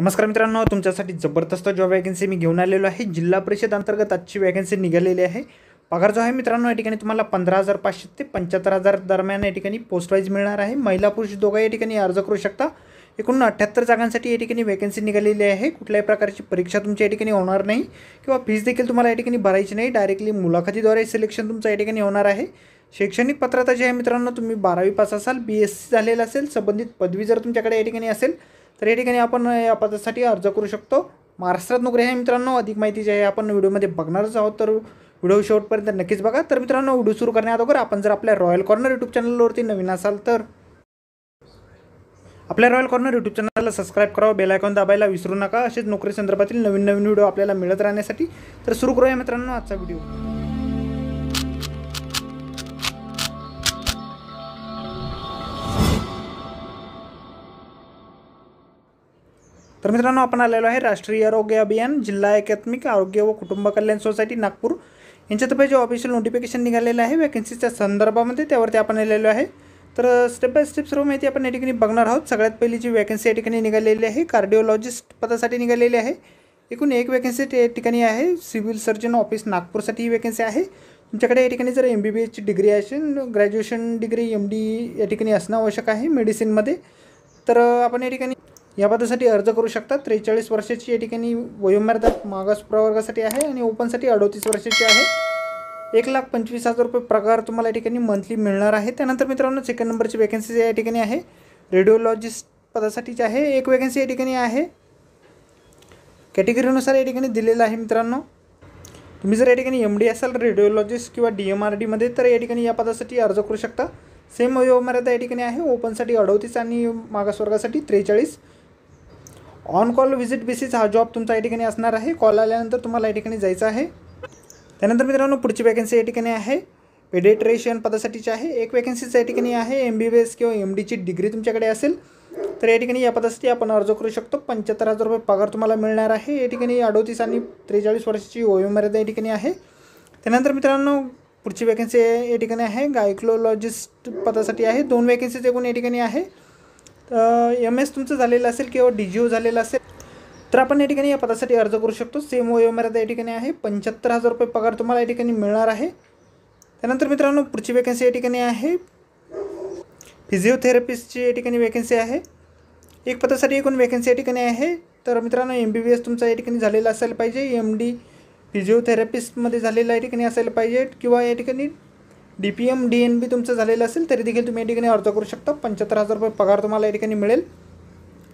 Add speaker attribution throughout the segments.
Speaker 1: नमस्कार मित्रांनो तुमच्यासाठी जबरदस्त जॉब वॅकन्सी मी घेऊन आलेलो आहे. जिल्हा परिषद अंतर्गत आजची वॅकन्सी निघालेली आहे. पगार जो आहे मित्रांनो या ठिकाणी तुम्हाला पंधरा हजार पाचशे ते पंच्याहत्तर हजार दरम्यान या ठिकाणी पोस्ट वाईज मिळणार आहे. महिला पुरुष दोघा या ठिकाणी अर्ज करू शकता. एकूण अठ्ठ्याहत्तर जागांसाठी या ठिकाणी वॅकन्सी निघालेली आहे. कुठल्याही प्रकारची परीक्षा तुमच्या या ठिकाणी होणार नाही किंवा फीस देखील तुम्हाला या ठिकाणी भरायची नाही. डायरेक्टली मुलाखतीद्वारे सिलेक्शन तुमचं या ठिकाणी होणार आहे. शैक्षणिक पात्रता जी आहे मित्रांनो तुम्ही बारावी पास असाल बी एस सी झालेलं असेल संबंधित पदवी जर तुमच्याकडे या ठिकाणी असेल तर या ठिकाणी आपण या पदासाठी अर्ज करू शकतो. महाराष्ट्रात नोकरी आहे मित्रांनो अधिक माहिती जी आहे आपण व्हिडिओमध्ये बघणारच आहोत. तर व्हिडिओ शेवटपर्यंत नक्कीच बघा. तर मित्रांनो व्हिडिओ सुरू करण्याअगोदर आपण जर आपल्या रॉयल कॉर्नर यूट्यूब चॅनलवरती नवीन असाल तर आपल्या रॉयल कॉर्नर यूट्यूब चॅनलला सबस्क्राईब करावं. बेल आयकॉन दाबायला विसरू नका. असेच नोकरी संदर्भातील नवीन नवीन व्हिडिओ आपल्याला मिळत राहण्यासाठी. तर सुरू करूया मित्रांनो आजचा व्हिडिओ. तर मित्रांनो आपण आलेलो आहे राष्ट्रीय आरोग्य अभियान जिल्हा एकात्मिक आरोग्य व कुटुंब कल्याण सोसायटी नागपूर. यांच्यातर्फे जे ऑफिशियल नोटिफिकेशन निघालेलं आहे वॅकन्सीच्या संदर्भामध्ये त्यावरती आपण आलेलो आहे. तर स्टेप बाय स्टेप सर्व माहिती आपण या ठिकाणी बघणार आहोत. सगळ्यात पहिली जी वॅकन्सी या ठिकाणी निघालेली आहे कार्डिओलॉजिस्ट पदासाठी निघालेली आहे. एकूण एक वॅकन्सी त्या ठिकाणी आहे. सिव्हिल सर्जन ऑफिस नागपूरसाठी ही वॅकन्सी आहे. तुमच्याकडे या ठिकाणी जर एम बी बी एसची डिग्री असेल ग्रॅज्युएशन डिग्री एम डी या ठिकाणी असणं आवश्यक आहे मेडिसिनमध्ये तर आपण या ठिकाणी या पदासाठी अर्ज करू शकता. त्रेचाळीस वर्षाची या ठिकाणी वयोमर्यादा मागास प्रवर्गासाठी आहे आणि ओपनसाठी अडोतीस वर्षाची आहे. एक लाख पंचवीस हजार रुपये पगार तुम्हाला या ठिकाणी मंथली मिळणार आहे. त्यानंतर मित्रांनो सेकंड नंबरची वॅकन्सी या ठिकाणी आहे. रेडिओलॉजिस्ट पदासाठीची आहे. एक वॅकन्सी या ठिकाणी आहे. कॅटेगरीनुसार या ठिकाणी दिलेलं आहे मित्रांनो. तुम्ही जर या ठिकाणी एम डी असाल रेडिओलॉजिस्ट किंवा डी एम आर डीमध्ये तर या ठिकाणी या पदासाठी अर्ज करू शकता. सेम वयोमर्यादा या ठिकाणी आहे. ओपनसाठी अडवतीस आणि मागासवर्गासाठी त्रेचाळीस. ऑन कॉल व्हिजिट बेसिस हा जॉब तुमचा या ठिकाणी असणार आहे. कॉल आल्यानंतर तुम्हाला या ठिकाणी जायचं आहे. त्यानंतर मित्रांनो पुढची वॅकन्सी या ठिकाणी आहे. पेडिट्रेशियन पदासाठीची आहे. एक वॅकन्सीच या ठिकाणी आहे. एम बी बी एस किंवा एम डीची डिग्री तुमच्याकडे असेल तर या ठिकाणी या पदासाठी आपण अर्ज करू शकतो. पंच्याहत्तर हजार रुपये पगार तुम्हाला मिळणार आहे. या ठिकाणी अडोतीस आणि त्रेचाळीस वर्षाची वयोमर्यादा या ठिकाणी आहे. त्यानंतर मित्रांनो पुढची वॅकन्सी या ठिकाणी आहे. गायक्लोलॉजिस्ट पदासाठी आहे. दोन वॅकन्सीज एकूण या ठिकाणी आहे. एम एस तुमचं झालेलं असेल किंवा डी जी ओ झालेलं असेल तर आपण या ठिकाणी या पदासाठी अर्ज करू शकतो. सेम वयोमर्यादा या ठिकाणी आहे. पंच्याहत्तर हजार रुपये पगार तुम्हाला या ठिकाणी मिळणार आहे. त्यानंतर मित्रांनो पुढची वेकन्सी या ठिकाणी आहे. फिजिओथेरपिस्टची या ठिकाणी वेकन्सी आहे. एक पदासाठी एकूण वॅकन्सी या ठिकाणी आहे. तर मित्रांनो एम बी बी एस तुमचा या ठिकाणी झालेला असायला पाहिजे. एम डी फिजिओथेरपिस्टमध्ये झालेला या ठिकाणी असायला पाहिजे किंवा या ठिकाणी D P M D N B तुमचं झालेलं असेल तरी देखील तुम्ही या ठिकाणी अर्ज करू शकता. पंच्याहत्तर हजार रुपये पगार तुम्हाला या ठिकाणी मिळेल.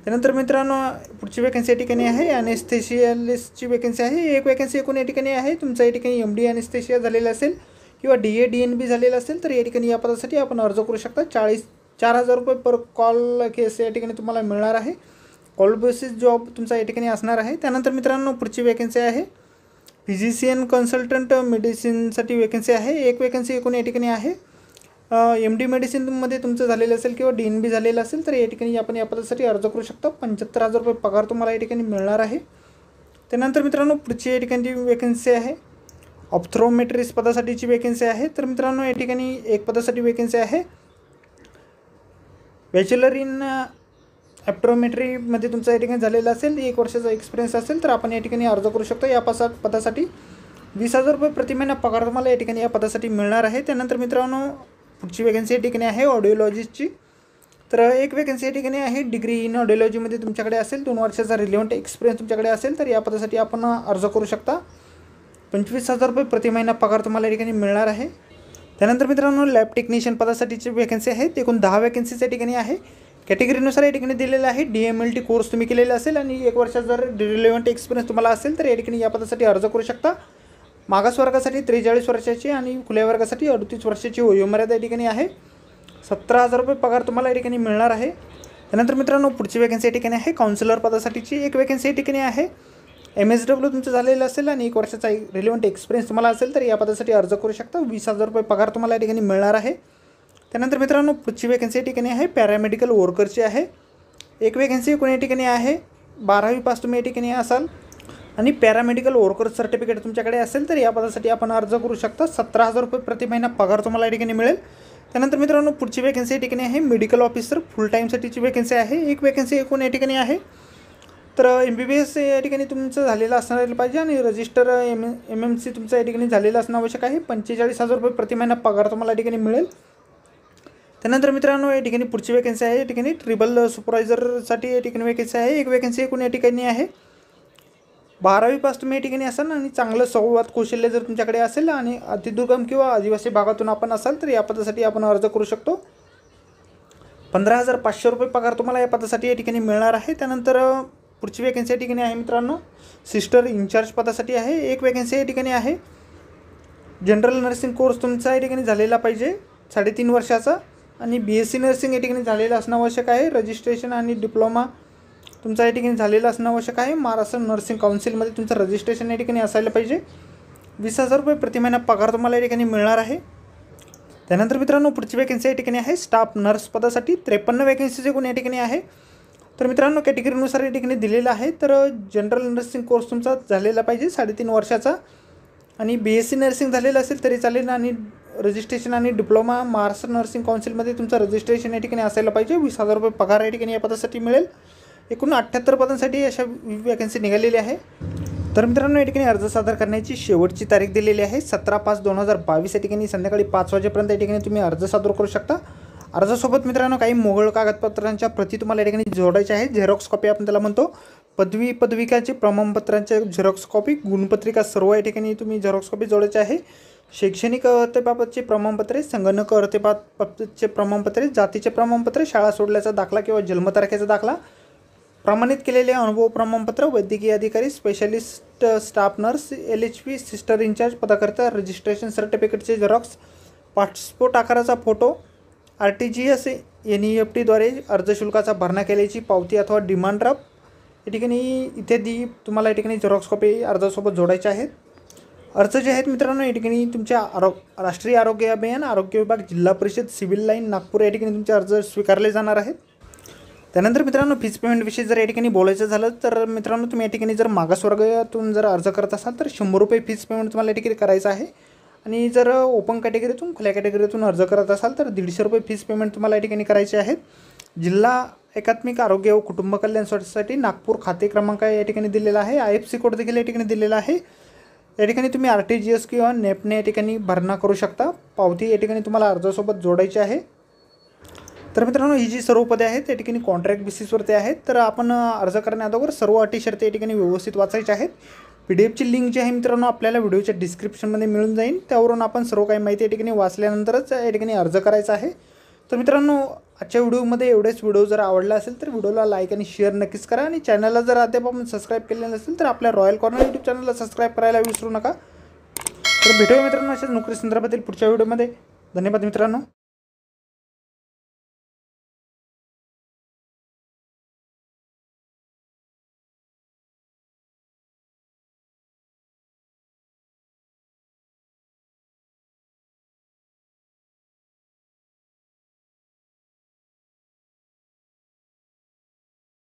Speaker 1: त्यानंतर मित्रांनो पुढची वॅकन्सी या ठिकाणी आहे. अनेस्थेशियालिस्टची वॅकन्सी आहे. एक वॅकन्सी एकूण या ठिकाणी आहे. तुमचं या ठिकाणी एम डी अनेस्थेशिया झालेलं असेल किंवा D A D N B झालेलं असेल तर या ठिकाणी या पदासाठी आपण अर्ज करू शकता. चाळीस चार हजार रुपये पर कॉल केस या ठिकाणी तुम्हाला मिळणार आहे. कॉल बेसिस जॉब तुमचा या ठिकाणी असणार आहे. त्यानंतर मित्रांनो पुढची वॅकन्सी आहे. फिजिशियन कन्सल्टंट मेडिसिनसाठी वेकन्सी आहे. एक वेकन्सी एकूण या ठिकाणी आहे. एम डी मेडिसिनमध्ये तुमचं झालेलं असेल किंवा डी एन बी झालेलं असेल तर या ठिकाणी आपण या पदासाठी अर्ज करू शकतो. पंच्याहत्तर हजार रुपये पगार तुम्हाला या ठिकाणी मिळणार आहे. त्यानंतर मित्रांनो पुढची या ठिकाणी वेकन्सी आहे. ऑप्थ्रोमेट्रिस पदासाठीची वेकन्सी आहे. तर मित्रांनो या ठिकाणी एक पदासाठी वेकन्सी आहे. बॅचलर इन ॲप्ट्रोमेट्रीमध्ये तुमचं या ठिकाणी झालेलं असेल एक वर्षाचा एक्सपिरियन्स असेल तर आपण या ठिकाणी अर्ज करू शकतो. या पसा पदासाठी वीस हजार रुपये प्रति महिना पगार तुम्हाला या ठिकाणी या पदासाठी मिळणार आहे. त्यानंतर मित्रांनो पुढची वेकन्सी या ठिकाणी आहे ऑडिओलॉजिस्टची तर एक वेकन्सी या ठिकाणी आहे डिग्री इन ऑडिओलॉजीमध्ये तुमच्याकडे असेल दोन वर्षाचा रिलेव्हंट एक्सपिरियन्स तुमच्याकडे असेल तर या पदासाठी आपण अर्ज करू शकता. पंचवीस हजार रुपये प्रति महिना पगार तुम्हाला या ठिकाणी मिळणार आहे. त्यानंतर मित्रांनो लॅब टेक्निशियन पदासाठीची वेकन्सी आहे ते एकूण दहा वेकन्सीज या ठिकाणी आहे. कॅटेगरीनुसार या ठिकाणी दिलेलं आहे. D M L T course तुम्ही केलेला असेल आणि एक वर्षात जर रिलेव्हंट एक्सपिरियन्स तुम्हाला असेल तर या ठिकाणी या पदासाठी अर्ज करू शकता. मागास वर्गासाठी त्रेचाळीस वर्षाची आणि खुल्या वर्गासाठी अडतीस वर्षाची वयोमर्यादा या ठिकाणी आहे. सतरा हजार रुपये पगार तुम्हाला या ठिकाणी मिळणार आहे. त्यानंतर मित्रांनो पुढची वॅकन्सी या ठिकाणी आहे. काउन्सिलर पदासाठीची एक वॅकन्सी या ठिकाणी आहे. एम एस डब्ल्यू तुमचं झालेलं असेल आणि एक वर्षाचा रिलेव्हंट एक्सपिरियन्स तुम्हाला असेल तर या पदासाठी अर्ज करू शकता. वीस हजार रुपये पगार तुम्हाला या ठिकाणी मिळणार आहे. त्यानंतर मित्रांनो पुढची वेकन्सी या ठिकाणी आहे. पॅरामेडिकल वर्करची आहे. एक वेकन्सी एकूण या ठिकाणी आहे? बारावी पास तुम्ही या ठिकाणी असाल. आणि पॅरामेडिकल वर्कर सर्टिफिकेट तुमच्याकडे असेल तर या पदासाठी आपण अर्ज करू शकता. सतरा हजार रुपये प्रति महिना पगार तुम्हाला या ठिकाणी मिळेल. त्यानंतर मित्रांनो पुढची वेकन्सी या ठिकाणी आहे. मेडिकल ऑफिसर फुल टाईमसाठीची वेकन्सी आहे. एक वेकन्सी एकूण या ठिकाणी आहे? तर एम बी बी एस या ठिकाणी तुमचं झालेलं असणार पाहिजे आणि register M M M C तुमचं या ठिकाणी झालेलं असणं आवश्यक आहे. पंचेचाळीस हजार रुपये प्रति महिना पगार तुम्हाला या ठिकाणी मिळेल. त्यानंतर मित्रांनो या ठिकाणी पुढची वेकन्सी आहे. या ठिकाणी ट्रिबल सुपरवायझरसाठी या ठिकाणी वेकन्सी आहे. एक वेकन्सी एकूण या ठिकाणी आहे. बारावी पास तुम्ही या ठिकाणी असाल आणि चांगलं संवाद कौशल्य जर तुमच्याकडे असेल आणि अतिदुर्गम किंवा आदिवासी भागातून आपण असाल तर या पदासाठी आपण अर्ज करू शकतो. पंधरा हजार पाचशे रुपये पगार तुम्हाला या पदासाठी या ठिकाणी मिळणार आहे. त्यानंतर पुढची वेकन्सी या ठिकाणी आहे मित्रांनो. सिस्टर इन्चार्ज पदासाठी आहे. एक वेकन्सी या ठिकाणी आहे. जनरल नर्सिंग कोर्स तुमचा या ठिकाणी झालेला पाहिजे. साडेतीन वर्षाचा. आणि बी एस सी नर्सिंग या ठिकाणी झालेलं असणं आवश्यक आहे. रजिस्ट्रेशन आणि डिप्लोमा तुमचा या ठिकाणी झालेलं असणं आवश्यक आहे. महाराष्ट्र नर्सिंग काउन्सिलमध्ये तुमचं रजिस्ट्रेशन या ठिकाणी असायला पाहिजे. वीस हजार रुपये प्रति महिना पगार तुम्हाला या ठिकाणी मिळणार आहे. त्यानंतर मित्रांनो पुढची वॅकन्सी या ठिकाणी आहे. स्टाफ नर्स पदासाठी त्रेपन्न वेकन्सीचे गुण या ठिकाणी आहे. तर मित्रांनो कॅटेगरीनुसार या ठिकाणी दिलेलं आहे. तर जनरल नर्सिंग कोर्स तुमचा झालेला पाहिजे साडेतीन वर्षाचा. आणि बी एस सी नर्सिंग झालेलं असेल तरी चालेल आणि रजिस्ट्रेशन आणि डिप्लोमा महाराष्ट्र नर्सिंग काउन्सिलमध्ये तुमचं रजिस्ट्रेशन या ठिकाणी असायला पाहिजे. वीस हजार रुपये पगार या ठिकाणी या पदासाठी मिळेल. एकूण अठ्ठ्याहत्तर पदांसाठी अशा वॅकन्सी निघालेली आहे. तर मित्रांनो या ठिकाणी अर्ज सादर करण्याची शेवटची तारीख दिलेली आहे. सतरा पाच दोन हजार बावीस या ठिकाणी संध्याकाळी पाच वाजेपर्यंत या ठिकाणी तुम्ही अर्ज सादर करू शकता. अर्जासोबत मित्रांनो काही मोगळ कागदपत्रांच्या प्रती तुम्हाला या ठिकाणी जोडायच्या आहेत. झेरॉक्स कॉपी आपण त्याला म्हणतो. पदवी पदविकाचे प्रमाणपत्रांच्या झेरॉक्स कॉपी गुणपत्रिका सर्व या ठिकाणी तुम्ही झेरॉक्स कॉपी जोडायचे आहे. शैक्षणिक अर्थेबाबतचे प्रमाणपत्रे संगणक अर्थेबाबतचे प्रमाणपत्रे जातीचे प्रमाणपत्रे शाळा सोडल्याचा दाखला किंवा जन्मतारखेचा दाखला प्रमाणित केलेले अनुभव प्रमाणपत्र वैद्यकीय अधिकारी specialist staff nurse L H P sister in charge पदाकरता registration सर्टिफिकेटचे झेरॉक्स पासपोर्ट आकाराचा photo R T G S N E F टीद्वारे अर्ज शुल्काचा भरणा केल्याची पावती अथवा डिमांड ड्राफ्ट या ठिकाणी इथे दी तुम्हाला या ठिकाणी झेरॉक्स कॉपी अर्जासोबत जोडायचे आहेत. अर्ज जे आहेत मित्रांनो या ठिकाणी तुमच्या आरो राष्ट्रीय आरोग्य अभियान आरोग्य विभाग जिल्हा परिषद सिव्हिल लाईन नागपूर या ठिकाणी तुमचे अर्ज स्वीकारले जाणार आहेत. त्यानंतर मित्रांनो फीज पेमेंटविषयी जर या ठिकाणी बोलायचं झालं तर मित्रांनो तुम्ही या ठिकाणी जर मागासवर्गातून जर अर्ज करत असाल तर शंभर रुपये फीज पेमेंट तुम्हाला या ठिकाणी करायचं आहे. आणि जर ओपन कॅटेगरीतून खुल्या कॅटेगरीतून अर्ज करत असाल तर दीडशे रुपये फीज पेमेंट तुम्हाला या ठिकाणी करायचे आहेत. जिल्हा एकात्मिक आरोग्य व कुटुंब कल्याण सोसायटी नागपूर खाते क्रमांक या ठिकाणी दिलेला आहे. आय एफ सी कोड देखील या ठिकाणी दिलेला आहे. या ठिकाणी तुम्ही आर टी जी एस किंवा नेपने या ठिकाणी भरणा करू शकता. पावती या ठिकाणी तुम्हाला अर्जासोबत जोडायची आहे. तर मित्रांनो ही जी सर्व पदे आहेत त्या ठिकाणी कॉन्ट्रॅक्ट बेसिसवरती आहेत. तर आपण अर्ज करण्याअगोदर सर्व अटी शर्ती या ठिकाणी व्यवस्थित वाचायच्या आहेत. पी डी एफची लिंक जी आहे मित्रांनो आपल्याला व्हिडिओच्या डिस्क्रिप्शनमध्ये मिळून जाईल. त्यावरून आपण सर्व काही माहिती या ठिकाणी वाचल्यानंतरच या ठिकाणी अर्ज करायचा आहे. तर मित्रांनो आजच्या व्हिडिओमध्ये एवढेच. व्हिडिओ जर आवडला असेल तर व्हिडिओला लाईक आणि शेअर नक्कीच करा आणि चॅनलला जर अद्याप आपण सबस्क्राईब केलेलं नसेल तर आपल्या रॉयल कॉर्नर यूट्यूब चॅनलला सबस्क्राईब करायला विसरू नका. तर भेटूया मित्रांनो अशाच नोकरी संदर्भातील पुढच्या व्हिडिओमध्ये. धन्यवाद मित्रांनो.